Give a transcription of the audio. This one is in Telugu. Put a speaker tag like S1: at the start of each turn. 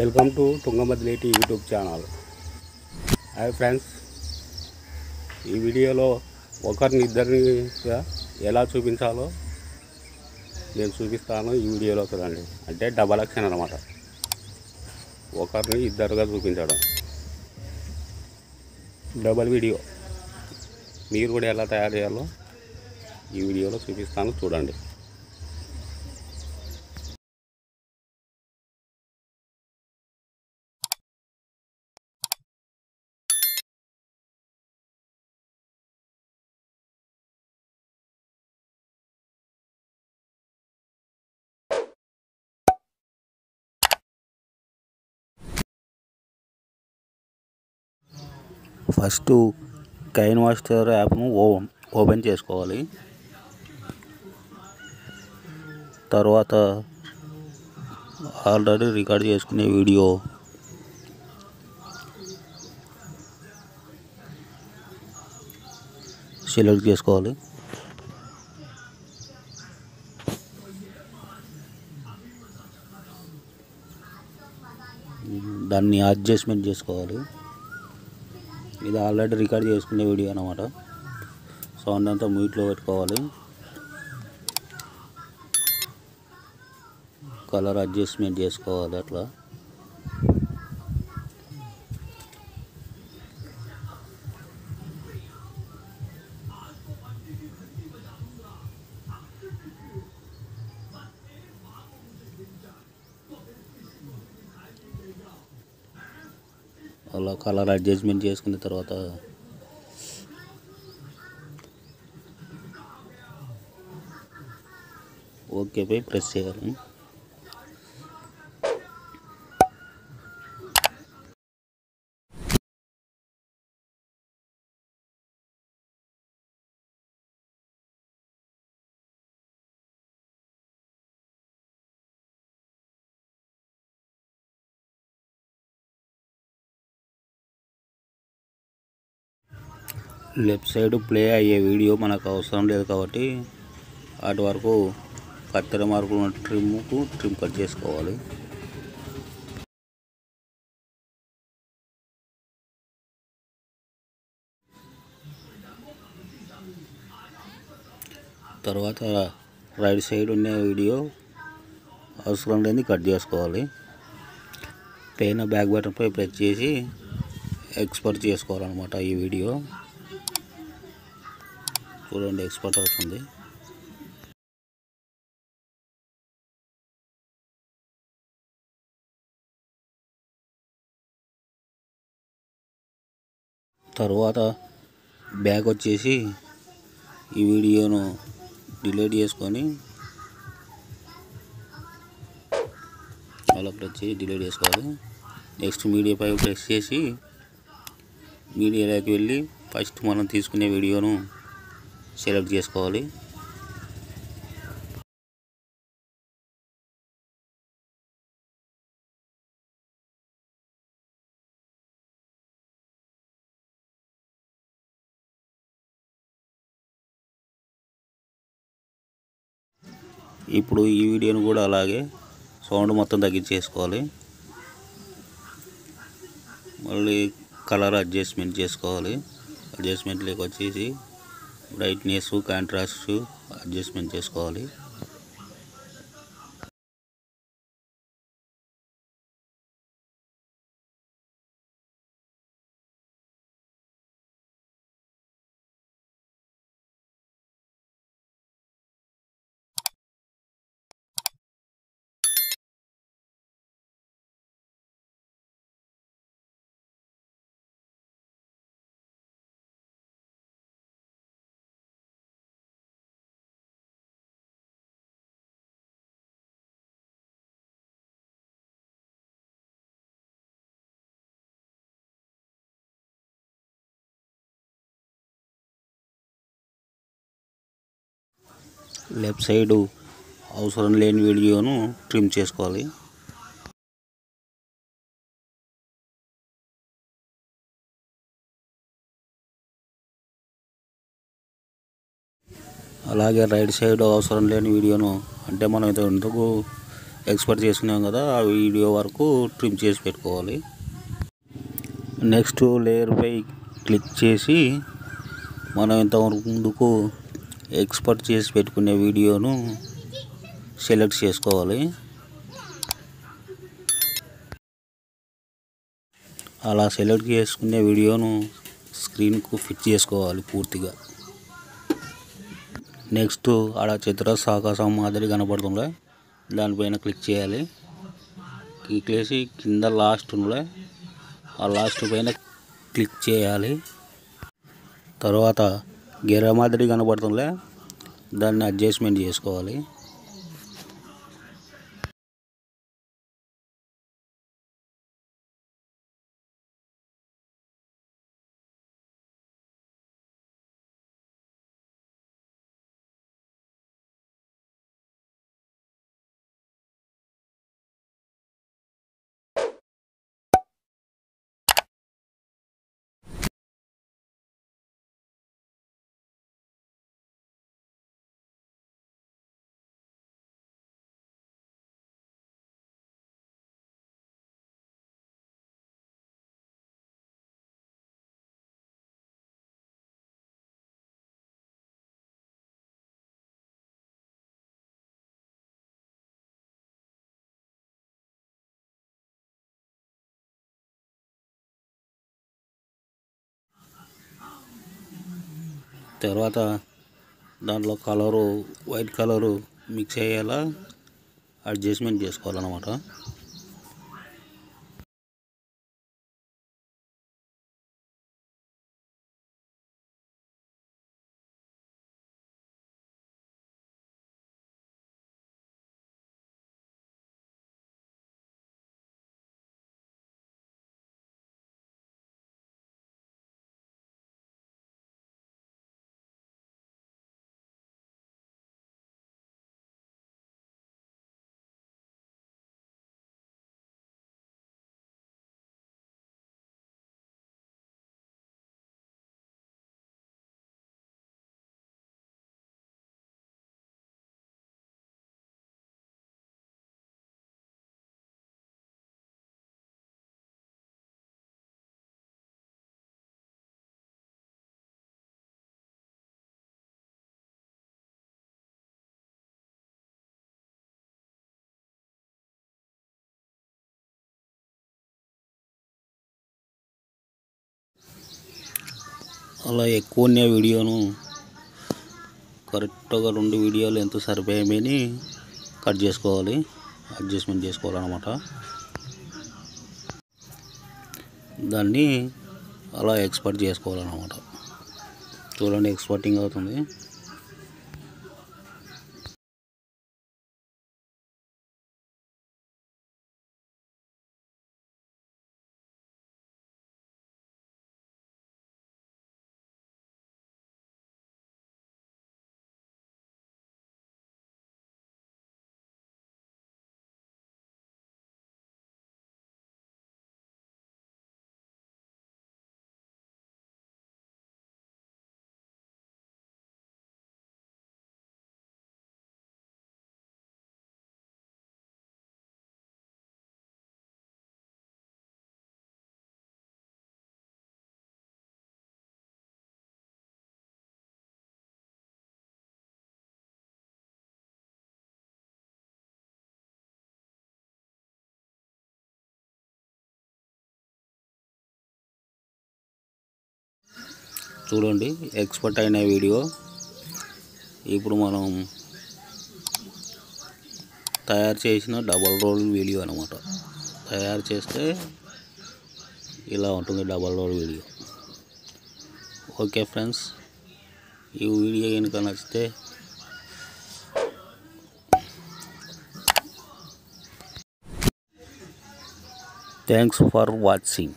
S1: Welcome to Tungamadleti YouTube channel. Hi friends. ఈ వీడియోలో ఒకరిని ఇద్దరినిగా ఎలా చూపించాలో నేను చూపిస్తాను ఈ వీడియోలో చూడండి అంటే డబల్ యాక్షన్ అనమాట ఒకరిని ఇద్దరుగా చూపించడం. డబల్ వీడియో మీరు కూడా ఎలా తయారు చేయాలో ఈ వీడియోలో చూపిస్తాను. చూడండి. ఫస్ట్ కైన్ వాస్టర్ యాప్ను ఓపెన్ ఓపెన్ చేసుకోవాలి. తర్వాత ఆల్రెడీ రికార్డ్ చేసుకునే వీడియో. సెలెక్ట్ చేసుకోవాలి. దాన్ని అడ్జస్ట్మెంట్ చేసుకోవాలి. ఇది ఆల్రెడీ రికార్డ్ చేసుకునే వీడియో అనమాట సౌండ్ అంతా మ్యూట్లో పెట్టుకోవాలి. కలర్ అడ్జస్ట్మెంట్ చేసుకోవాలి అట్లా. అలా కలర్ అడ్జస్ట్మెంట్ చేసుకున్న తర్వాత ఓకే పై ప్రెస్ చేయాలి. లెఫ్ట్ సైడ్ ప్లే అయ్యే వీడియో మనకు అవసరం లేదు కాబట్టి అటు వరకు కత్తెర మార్కులు ఉన్న ట్రిమ్కు ట్రిమ్ కట్ చేసుకోవాలి. తర్వాత రైట్ సైడ్ ఉన్న వీడియో అవసరం లేని కట్ చేసుకోవాలి. పైన బ్యాక్ బటన్పై ప్రెస్ చేసి ఎక్స్పోర్ట్ చేసుకోవాలన్నమాట ఈ వీడియో. చూడండి ఎక్స్పోర్ట్ అవుతుంది. తర్వాత బ్యాక్ వచ్చేసి ఈ వీడియోను డిలీట్ చేసుకొని అలా ప్రెస్ చేసి డిలీట్ చేసుకోవాలి. నెక్స్ట్ మీడియా పై ప్రెస్ చేసి మీడియాలోకి వెళ్ళి ఫస్ట్ మనం తీసుకునే వీడియోను సెలెక్ట్ చేసుకోవాలి. ఇప్పుడు ఈ వీడియోను కూడా అలాగే సౌండ్ మొత్తం తగ్గించేసుకోవాలి. మళ్ళీ కలర్ అడ్జస్ట్మెంట్ చేసుకోవాలి. అడ్జస్ట్మెంట్లోకి వచ్చేసి బ్రైట్నెస్ కాంట్రాస్ట్ అడ్జస్ట్మెంట్ చేసుకోవాలి. లెఫ్ట్ సైడు అవసరం లేని వీడియోను ట్రిమ్ చేసుకోవాలి. అలాగే రైట్ సైడ్ అవసరం లేని వీడియోను అంటే మనం ఇంత ఎందుకు ఎక్స్పర్ట్ చేసుకున్నాం కదా ఆ వీడియో వరకు ట్రిమ్ చేసి పెట్టుకోవాలి. నెక్స్ట్ లేయర్పై క్లిక్ చేసి మనం ఇంతవరకు ముందుకు ఎక్స్పర్ట్ చేసి పెట్టుకునే వీడియోను సెలెక్ట్ చేసుకోవాలి. అలా సెలెక్ట్ చేసుకునే వీడియోను స్క్రీన్కు ఫిట్ చేసుకోవాలి పూర్తిగా. నెక్స్ట్ ఆడ చిత్ర ఆకాశం మాదిరి కనపడుతుండే దానిపైన క్లిక్ చేయాలి. క్లిక్ చేసి కింద లాస్ట్ ఉండే ఆ లాస్ట్ పైన క్లిక్ చేయాలి. తర్వాత గెర మాదిరి కనబడుతుందిలే. దాన్ని అడ్జస్ట్మెంట్ చేసుకోవాలి. తర్వాత దాంట్లో కలరు వైట్ కలరు మిక్స్ అయ్యేలా అడ్జస్ట్మెంట్ చేసుకోవాలన్నమాట. అలా ఎక్కువ వీడియోను కరెక్ట్గా రెండు వీడియోలు ఎంత సరిపోయామని కట్ చేసుకోవాలి. అడ్జస్ట్మెంట్ చేసుకోవాలన్నమాట. దాన్ని అలా ఎక్స్పర్ట్ చేసుకోవాలన్నమాట. చూడండి ఎక్స్పర్టింగ్ అవుతుంది. చూడండి ఎక్స్పర్ట్ అయిన వీడియో. ఇప్పుడు మనం తయారు చేసిన డబల్ రోల్ వీడియో అనమాట తయారు చేస్తే ఇలా ఉంటుంది double role video. Okay friends ఈ వీడియో కనుక నచ్చితే థ్యాంక్స్ ఫర్ వాచింగ్.